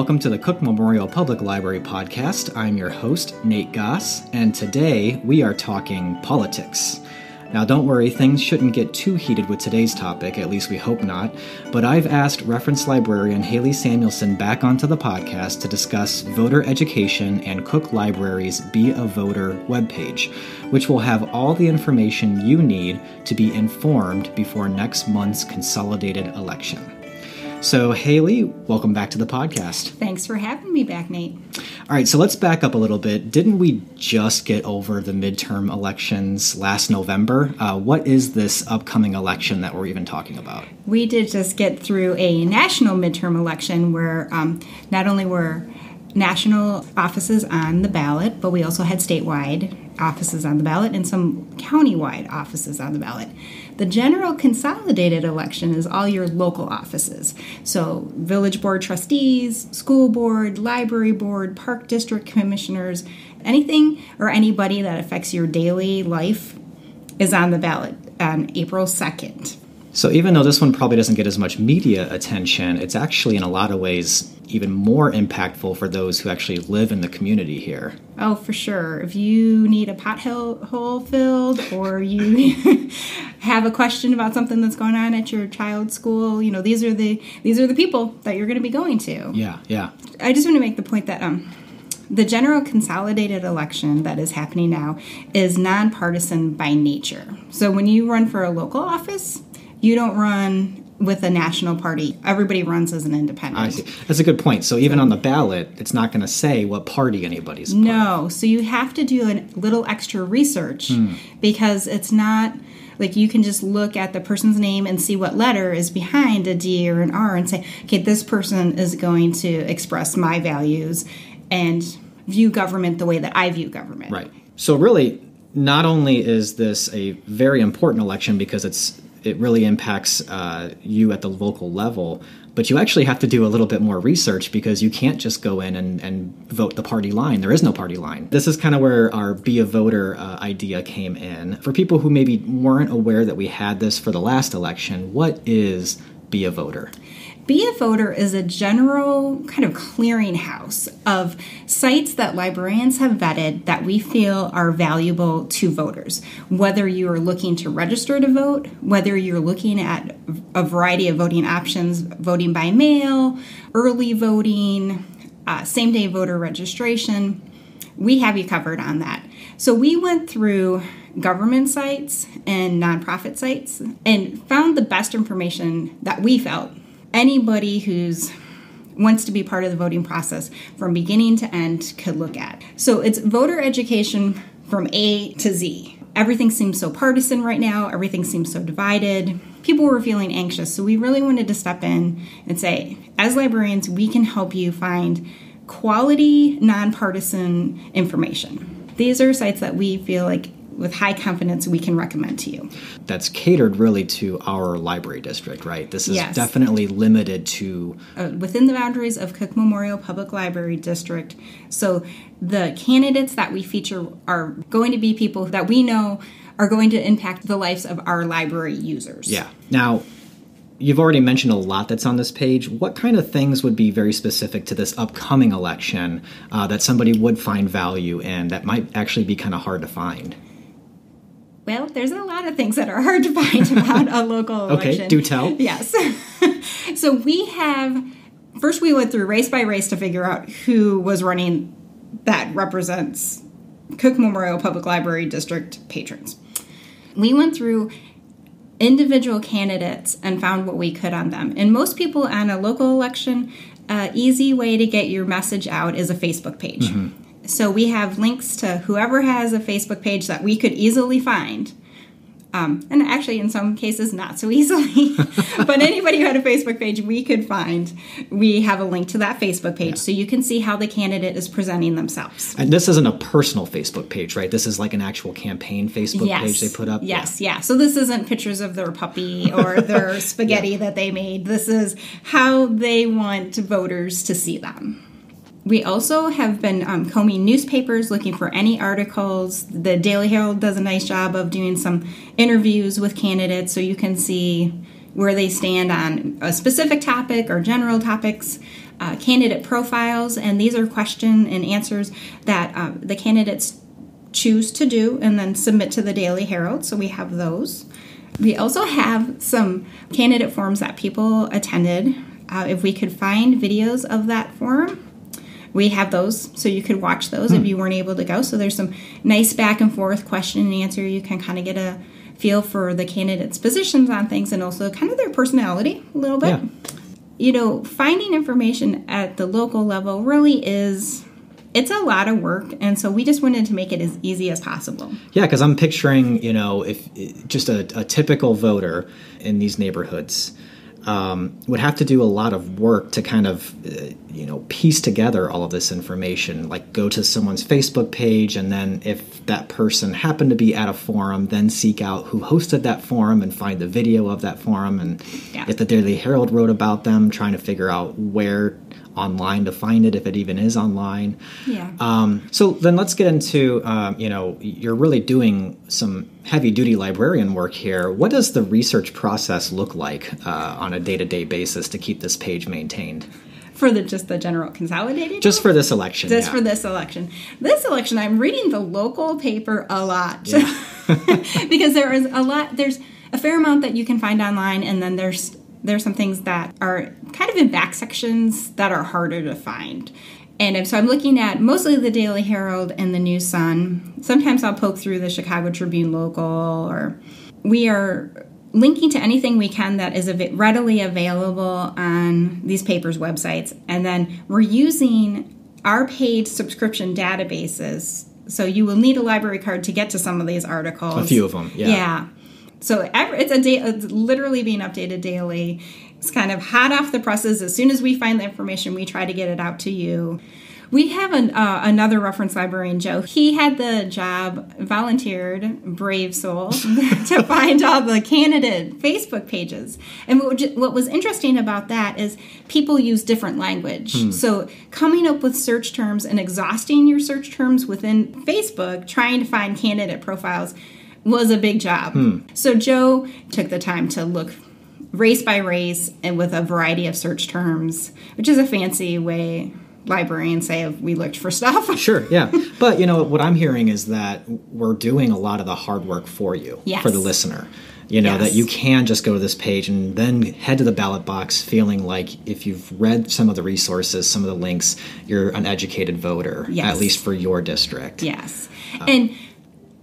Welcome to the Cook Memorial Public Library podcast. I'm your host, Nate Goss, and today we are talking politics. Now, don't worry, things shouldn't get too heated with today's topic, at least we hope not. But I've asked reference librarian Haley Samuelson back onto the podcast to discuss voter education and Cook Library's Be a Voter webpage, which will have all the information you need to be informed before next month's consolidated election. So, Haley, welcome back to the podcast. Thanks for having me back, Nate. All right, so let's back up a little bit. Didn't we just get over the midterm elections last November? Uh, what is this upcoming election that we're even talking about? We did just get through a national midterm election where um, not only were national offices on the ballot, but we also had statewide offices on the ballot and some countywide offices on the ballot. The general consolidated election is all your local offices. So, village board trustees, school board, library board, park district commissioners, anything or anybody that affects your daily life is on the ballot on April 2nd. So, even though this one probably doesn't get as much media attention, it's actually in a lot of ways even more impactful for those who actually live in the community here. Oh, for sure. If you need a pothole filled or you have a question about something that's going on at your child's school, you know, these are the these are the people that you're going to be going to. Yeah, yeah. I just want to make the point that um the general consolidated election that is happening now is nonpartisan by nature. So when you run for a local office, you don't run with a national party. Everybody runs as an independent. I see. That's a good point. So even on the ballot, it's not going to say what party anybody's. No. So you have to do a little extra research hmm. because it's not like you can just look at the person's name and see what letter is behind a D or an R and say, okay, this person is going to express my values and view government the way that I view government. Right. So really, not only is this a very important election because it's it really impacts uh, you at the local level. But you actually have to do a little bit more research because you can't just go in and, and vote the party line. There is no party line. This is kind of where our be a voter uh, idea came in. For people who maybe weren't aware that we had this for the last election, what is be a voter? Be a Voter is a general kind of clearinghouse of sites that librarians have vetted that we feel are valuable to voters. Whether you are looking to register to vote, whether you're looking at a variety of voting options, voting by mail, early voting, uh, same day voter registration, we have you covered on that. So we went through government sites and nonprofit sites and found the best information that we felt anybody who's wants to be part of the voting process from beginning to end could look at. So it's voter education from A to Z. Everything seems so partisan right now, everything seems so divided. People were feeling anxious, so we really wanted to step in and say, as librarians, we can help you find quality, nonpartisan information. These are sites that we feel like with high confidence we can recommend to you. That's catered really to our library district, right? This is yes. definitely limited to uh, within the boundaries of Cook Memorial Public Library District. So the candidates that we feature are going to be people that we know are going to impact the lives of our library users. Yeah. Now, you've already mentioned a lot that's on this page. What kind of things would be very specific to this upcoming election uh, that somebody would find value in that might actually be kind of hard to find? Well, there's a lot of things that are hard to find about a local election. Okay, do tell. Yes. so we have first we went through race by race to figure out who was running that represents Cook Memorial Public Library District patrons. We went through individual candidates and found what we could on them. And most people on a local election, uh, easy way to get your message out is a Facebook page. Mm-hmm. So we have links to whoever has a Facebook page that we could easily find. Um, and actually, in some cases, not so easily. but anybody who had a Facebook page, we could find. We have a link to that Facebook page, yeah. so you can see how the candidate is presenting themselves. And this isn't a personal Facebook page, right? This is like an actual campaign Facebook yes. page they put up. Yes, yeah. yeah. So this isn't pictures of their puppy or their spaghetti yeah. that they made. This is how they want voters to see them. We also have been um, combing newspapers looking for any articles. The Daily Herald does a nice job of doing some interviews with candidates so you can see where they stand on a specific topic or general topics. uh, candidate profiles, and these are question and answers that uh, the candidates choose to do and then submit to the Daily Herald. So we have those. We also have some candidate forums that people attended. Uh, if we could find videos of that forum, we have those so you could watch those hmm. if you weren't able to go. So there's some nice back and forth question and answer. You can kind of get a feel for the candidates' positions on things and also kind of their personality a little bit. Yeah. You know, finding information at the local level really is it's a lot of work and so we just wanted to make it as easy as possible yeah because i'm picturing you know if just a, a typical voter in these neighborhoods um, would have to do a lot of work to kind of uh, you know piece together all of this information like go to someone's facebook page and then if that person happened to be at a forum then seek out who hosted that forum and find the video of that forum and yeah. if the daily herald wrote about them trying to figure out where online to find it if it even is online. Yeah. Um, so then let's get into um, you know you're really doing some heavy duty librarian work here. What does the research process look like uh, on a day to day basis to keep this page maintained? For the just the general consolidated. Just for this election. Just yeah. for this election. This election, I'm reading the local paper a lot yeah. because there is a lot. There's a fair amount that you can find online, and then there's there's some things that are kind of in back sections that are harder to find. And so I'm looking at mostly the Daily Herald and the News Sun. Sometimes I'll poke through the Chicago Tribune local, or we are linking to anything we can that is readily available on these papers' websites. And then we're using our paid subscription databases. So you will need a library card to get to some of these articles. A few of them, yeah. Yeah. So it's a day, it's literally being updated daily. It's kind of hot off the presses. As soon as we find the information, we try to get it out to you. We have an, uh, another reference librarian, Joe. He had the job, volunteered, brave soul, to find all the candidate Facebook pages. And what, what, was interesting about that is people use different language. Hmm. So coming up with search terms and exhausting your search terms within Facebook, trying to find candidate profiles was a big job. Hmm. So Joe took the time to look race by race and with a variety of search terms, which is a fancy way librarians say we looked for stuff. sure, yeah. But you know what I'm hearing is that we're doing a lot of the hard work for you, yes. for the listener. You know, yes. that you can just go to this page and then head to the ballot box feeling like if you've read some of the resources, some of the links, you're an educated voter, yes. at least for your district. Yes. Um, and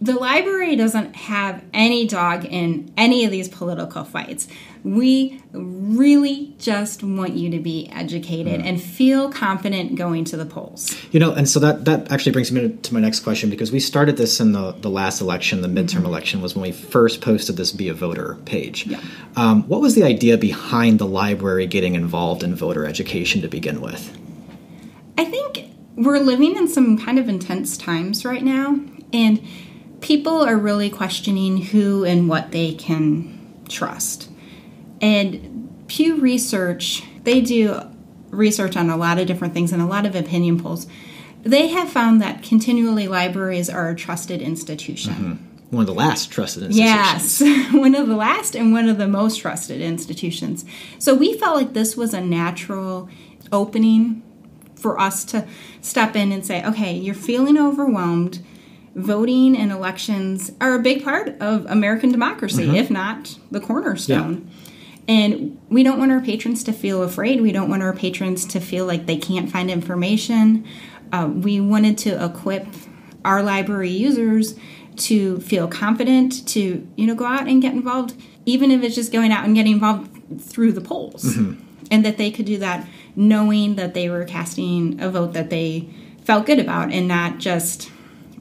the library doesn't have any dog in any of these political fights. We really just want you to be educated and feel confident going to the polls. You know, and so that, that actually brings me to my next question because we started this in the, the last election, the midterm mm-hmm. election was when we first posted this Be a Voter page. Yeah. Um, what was the idea behind the library getting involved in voter education to begin with? I think we're living in some kind of intense times right now. And people are really questioning who and what they can trust. And Pew Research, they do research on a lot of different things and a lot of opinion polls. They have found that continually libraries are a trusted institution. Mm-hmm. One of the last trusted institutions. Yes, one of the last and one of the most trusted institutions. So we felt like this was a natural opening for us to step in and say, okay, you're feeling overwhelmed voting and elections are a big part of American democracy, mm-hmm. if not the cornerstone. Yeah. And we don't want our patrons to feel afraid. We don't want our patrons to feel like they can't find information. Uh, we wanted to equip our library users to feel confident to you know go out and get involved, even if it's just going out and getting involved through the polls, mm-hmm. and that they could do that knowing that they were casting a vote that they felt good about, and not just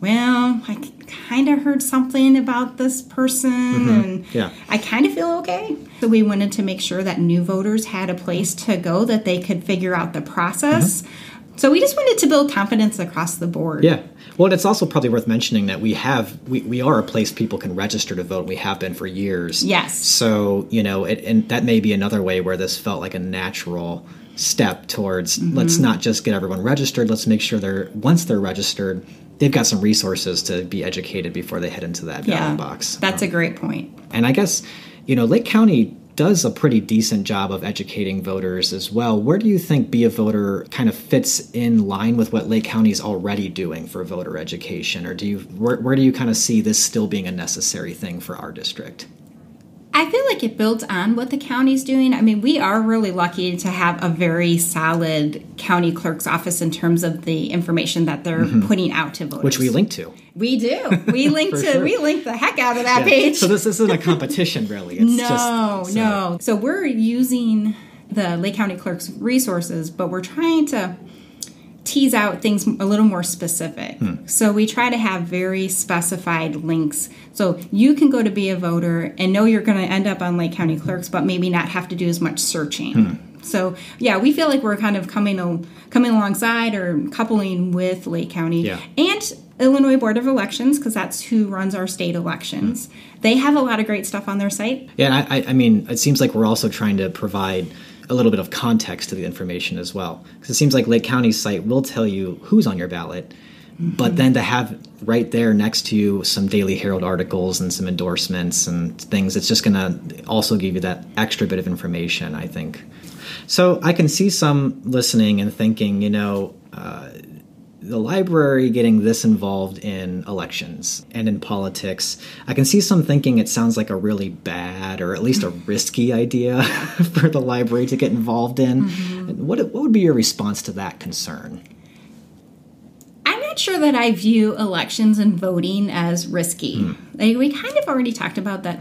well, I kind of heard something about this person mm-hmm. and yeah. I kind of feel okay. So we wanted to make sure that new voters had a place to go that they could figure out the process. Mm-hmm. So we just wanted to build confidence across the board. Yeah. Well, it's also probably worth mentioning that we have we, we are a place people can register to vote. We have been for years. Yes. So you know, it, and that may be another way where this felt like a natural step towards mm-hmm. let's not just get everyone registered. Let's make sure they're once they're registered, they've got some resources to be educated before they head into that yeah, box. That's um, a great point. And I guess, you know, Lake County does a pretty decent job of educating voters as well. Where do you think Be a Voter kind of fits in line with what Lake County is already doing for voter education? Or do you where, where do you kind of see this still being a necessary thing for our district? I feel like it builds on what the county's doing. I mean, we are really lucky to have a very solid county clerk's office in terms of the information that they're mm-hmm. putting out to voters. Which we link to. We do. We link to sure. we link the heck out of that yeah. page. So this isn't a competition really. It's no, just, so. no. So we're using the Lake County clerk's resources, but we're trying to tease out things a little more specific. Hmm. So we try to have very specified links. So you can go to be a voter and know you're going to end up on Lake County Clerks, but maybe not have to do as much searching. Hmm. So yeah, we feel like we're kind of coming coming alongside or coupling with Lake County yeah. and Illinois Board of Elections because that's who runs our state elections. Hmm. They have a lot of great stuff on their site. Yeah, I, I mean, it seems like we're also trying to provide a little bit of context to the information as well. Because it seems like Lake County's site will tell you who's on your ballot, mm-hmm. but then to have right there next to you some Daily Herald articles and some endorsements and things, it's just going to also give you that extra bit of information, I think. So I can see some listening and thinking, you know, uh, the library getting this involved in elections and in politics, I can see some thinking it sounds like a really bad or at least a risky idea for the library to get involved in. Mm-hmm. What, what would be your response to that concern? I'm not sure that I view elections and voting as risky. Mm. Like we kind of already talked about that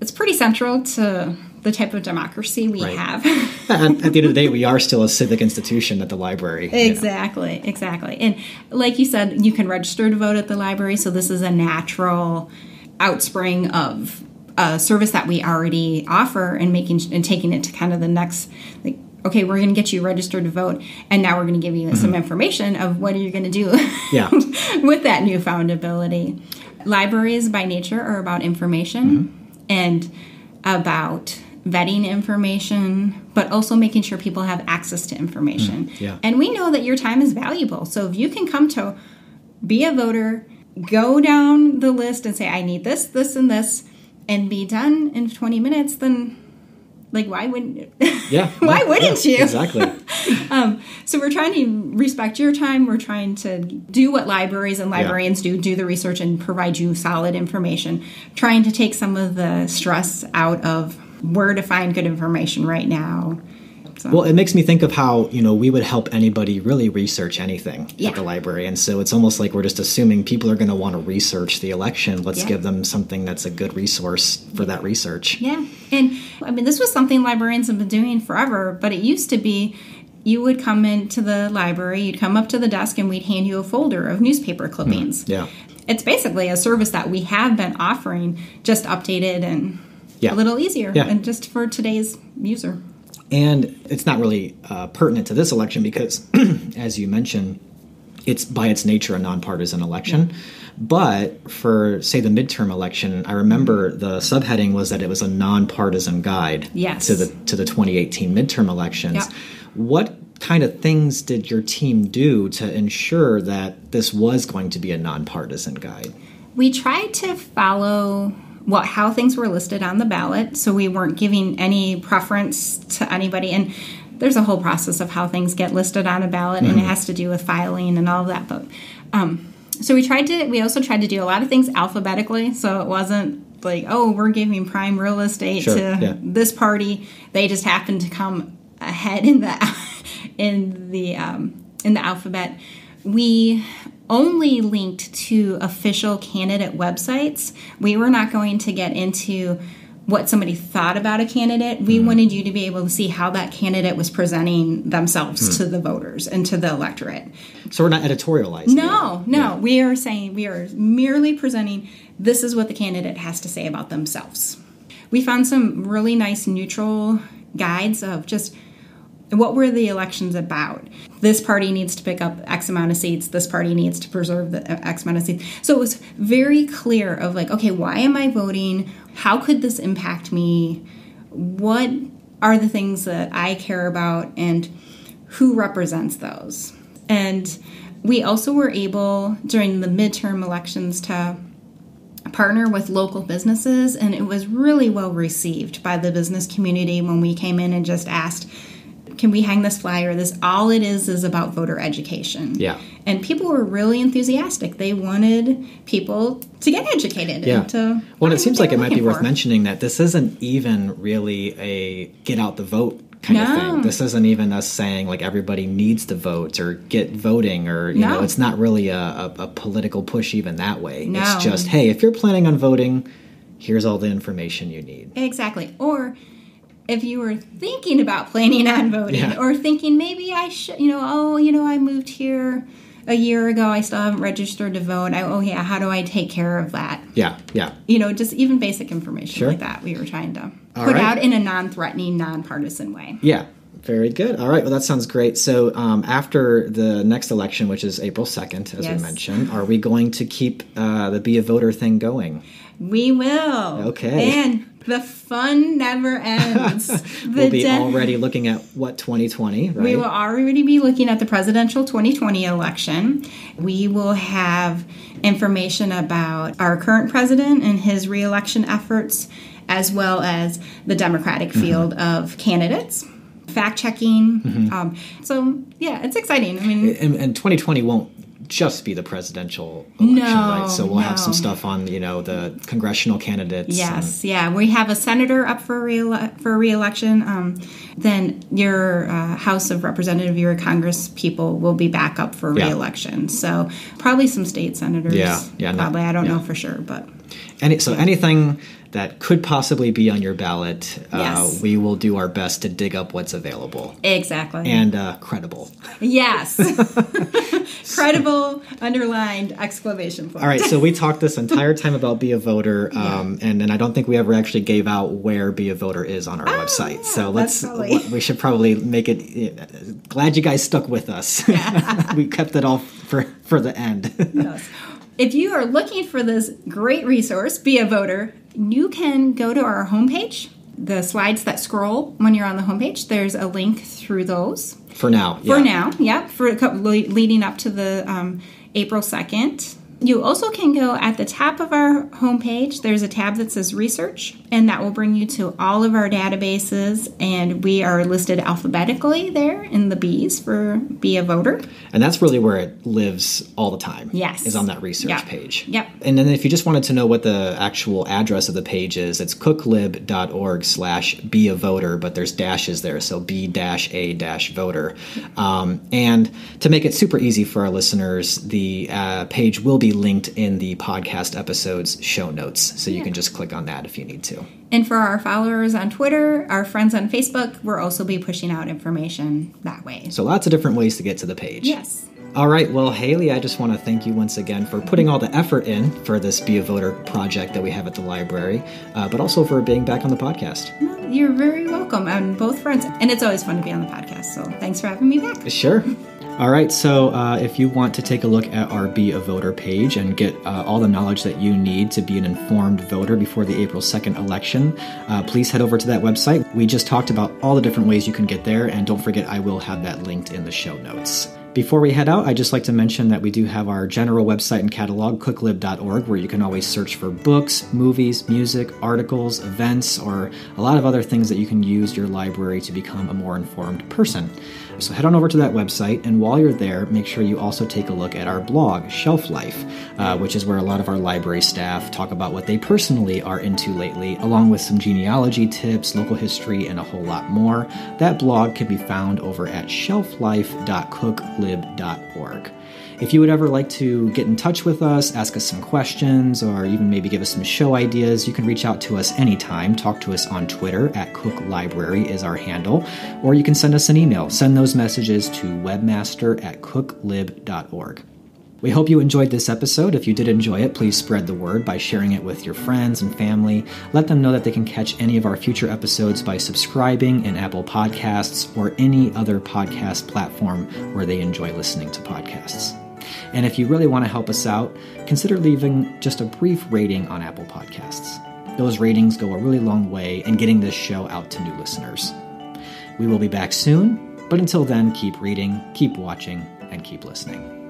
it's pretty central to the type of democracy we right. have. at, at, the end of the day, we are still a civic institution at the library. Exactly, you know. exactly. And like you said, you can register to vote at the library, so this is a natural outspring of a service that we already offer and making and taking it to kind of the next like okay we're going to get you registered to vote and now we're going to give you mm-hmm. some information of what are you going to do yeah. with that newfound ability libraries by nature are about information mm-hmm. and about vetting information, but also making sure people have access to information. Mm, yeah. And we know that your time is valuable. So if you can come to be a voter, go down the list and say, I need this, this, and this, and be done in 20 minutes, then like why wouldn't yeah why wouldn't yeah, you exactly um, so we're trying to respect your time we're trying to do what libraries and librarians yeah. do do the research and provide you solid information trying to take some of the stress out of where to find good information right now. So. Well, it makes me think of how you know we would help anybody really research anything yeah. at the library, and so it's almost like we're just assuming people are going to want to research the election. Let's yeah. give them something that's a good resource for that research. Yeah, and I mean this was something librarians have been doing forever, but it used to be you would come into the library, you'd come up to the desk, and we'd hand you a folder of newspaper clippings. Mm, yeah, it's basically a service that we have been offering, just updated and yeah. a little easier yeah. and just for today's user. And it's not really uh, pertinent to this election because, as you mentioned, it's by its nature a nonpartisan election. Yeah. But for, say, the midterm election, I remember the subheading was that it was a nonpartisan guide yes. to the to the 2018 midterm elections. Yeah. What kind of things did your team do to ensure that this was going to be a nonpartisan guide? We tried to follow what how things were listed on the ballot, so we weren't giving any preference to anybody. And there's a whole process of how things get listed on a ballot, mm-hmm. and it mm-hmm. has to do with filing and all of that. But um, so we tried to. We also tried to do a lot of things alphabetically, so it wasn't like oh we're giving prime real estate sure, to yeah. this party. They just happened to come ahead in the in the um, in the alphabet. We only linked to official candidate websites. We were not going to get into what somebody thought about a candidate. We mm. wanted you to be able to see how that candidate was presenting themselves mm. to the voters and to the electorate. So we're not editorialized. No, no. Yeah. We are saying we are merely presenting this is what the candidate has to say about themselves. We found some really nice neutral guides of just what were the elections about? This party needs to pick up X amount of seats. This party needs to preserve the uh, X amount of seats. So it was very clear of like, okay, why am I voting? How could this impact me? What are the things that I care about and who represents those? And we also were able during the midterm elections to partner with local businesses, and it was really well received by the business community when we came in and just asked, can we hang this flyer? This all it is is about voter education. Yeah. And people were really enthusiastic. They wanted people to get educated. Yeah. And Well, it seems like it might be looking worth mentioning that this isn't even really a get out the vote kind of No. thing. This isn't even us saying like everybody needs to vote or get voting or you know it's not really a, a, a political push even that way. No. It's just hey, if you're planning on voting, here's all the information you need. Exactly. Or if you were thinking about planning on voting Yeah. or thinking maybe I should, you know, oh, you know, I moved here a year ago, I still haven't registered to vote. I, oh, yeah, how do I take care of that? Yeah, yeah. You know, just even basic information Sure. like that we were trying to All put right. out in a non threatening, non-partisan way. Yeah, very good. All right, well, that sounds great. So, um, after the next election, which is April 2nd, as Yes. we mentioned, are we going to keep uh, the Be a Voter thing going? We will. Okay. And the fun never ends. we'll be de- already looking at what 2020, right? We will already be looking at the presidential 2020 election. We will have information about our current president and his reelection efforts, as well as the Democratic Mm-hmm. field of candidates, fact checking. Mm-hmm. Um, so, yeah, it's exciting. I mean, and, and 2020 won't just be the presidential election, No, right? So we'll have some stuff on, you know, the congressional candidates. Yes, yeah. We have a senator up for re for reelection. Um, then your uh, House of Representative, your Congress people will be back up for Yeah. reelection. So probably some state senators. Yeah, yeah, no, Probably. I don't yeah. know for sure, but any, so anything that could possibly be on your ballot, uh, Yes. we will do our best to dig up what's available exactly. and uh, credible. yes, credible underlined exclamation point. All right, so we talked this entire time about Be a Voter, um, and and I don't think we ever actually gave out where Be a Voter is on our website. so Oh, let's, probably... we should probably make it. uh, Glad you guys stuck with us. we kept it all for for the end. Yes. If you are looking for this great resource, Be a Voter, you can go to our homepage. The slides that scroll when you're on the homepage, there's a link through those. for now. For yeah. now, yep, for a couple- leading up to the um, April 2nd. You also can go at the top of our homepage. There's a tab that says research, and that will bring you to all of our databases. And we are listed alphabetically there in the B's for Be a Voter. And that's really where it lives all the time. Yes. Is on that research Yep. page. Yep. And then if you just wanted to know what the actual address of the page is, it's cooklib.org slash be a voter, but there's dashes there, so b dash a dash voter. Um, and to make it super easy for our listeners, the uh, page will be linked in the podcast episode's show notes. So you can just click on that if you need to. And for our followers on Twitter, our friends on Facebook, we'll also be pushing out information that way. So lots of different ways to get to the page. Yes. All right, well, Haley, I just want to thank you once again for putting all the effort in for this Be a Voter project that we have at the library, uh, but also for being back on the podcast. You're very welcome on both fronts. And it's always fun to be on the podcast. So thanks for having me back. Sure. All right, so uh, if you want to take a look at our Be a Voter page and get uh, all the knowledge that you need to be an informed voter before the April 2nd election, uh, please head over to that website. We just talked about all the different ways you can get there, and don't forget, I will have that linked in the show notes. Before we head out, I'd just like to mention that we do have our general website and catalog, cooklib.org, where you can always search for books, movies, music, articles, events, or a lot of other things that you can use your library to become a more informed person. So head on over to that website, and while you're there, make sure you also take a look at our blog, Shelf Life, uh, which is where a lot of our library staff talk about what they personally are into lately, along with some genealogy tips, local history, and a whole lot more. That blog can be found over at shelflife.cooklib.org. If you would ever like to get in touch with us, ask us some questions, or even maybe give us some show ideas, you can reach out to us anytime. Talk to us on Twitter at Cook Library is our handle, or you can send us an email. Send those messages to webmaster at cooklib.org. We hope you enjoyed this episode. If you did enjoy it, please spread the word by sharing it with your friends and family. Let them know that they can catch any of our future episodes by subscribing in Apple Podcasts or any other podcast platform where they enjoy listening to podcasts. And if you really want to help us out, consider leaving just a brief rating on Apple Podcasts. Those ratings go a really long way in getting this show out to new listeners. We will be back soon, but until then, keep reading, keep watching, and keep listening.